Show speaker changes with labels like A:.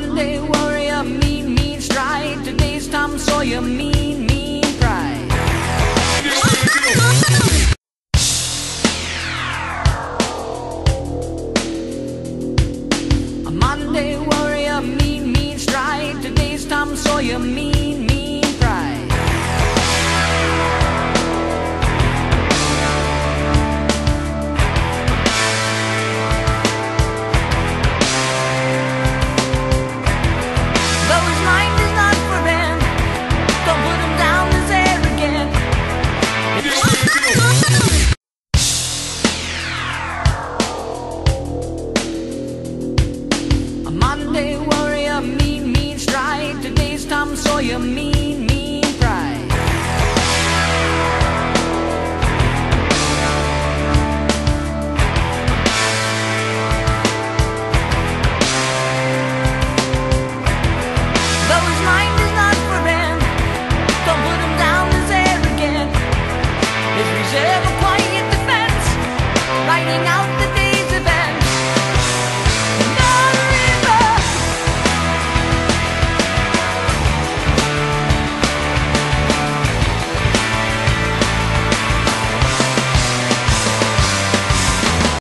A: Monday warrior, mean, mean stride. Today's Tom Sawyer, mean, mean pride. A Monday warrior, mean, mean stride. Today's Tom Sawyer, mean. for your meal.